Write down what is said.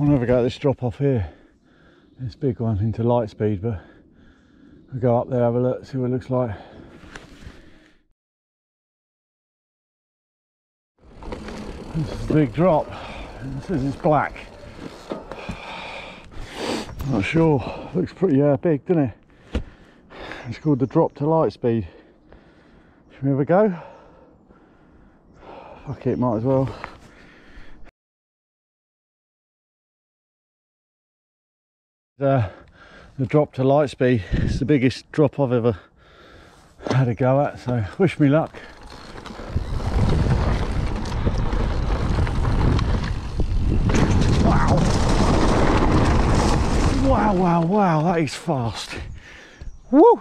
I'll never go this drop off here. This big one into light speed, but we'll go up there, have a look, see what it looks like. This is a big drop. It says it's black. Not sure. Looks pretty uh, big, doesn't it? It's called the drop to light speed. Should we have a go? Fuck it, might as well. The drop to light speed is the biggest drop I've ever had a go at, so wish me luck. Wow! Wow, wow, wow, that is fast. Woo!